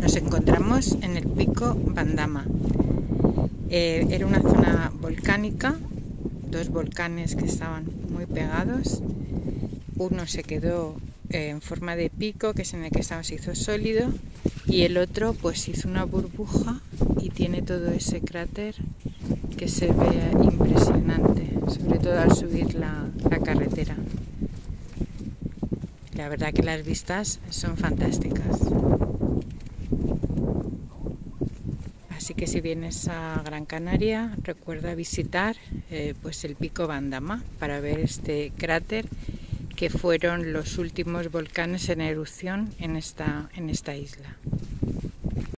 Nos encontramos en el pico Bandama. Eh, era una zona volcánica, dos volcanes que estaban muy pegados. Uno se quedó eh, en forma de pico, que es en el que estamos, se hizo sólido, y el otro pues hizo una burbuja y tiene todo ese cráter que se ve impresionante, sobre todo al subir la, la carretera. La verdad que las vistas son fantásticas. Así que si vienes a Gran Canaria, recuerda visitar eh, pues el pico Bandama para ver este cráter que fueron los últimos volcanes en erupción en esta, en esta isla.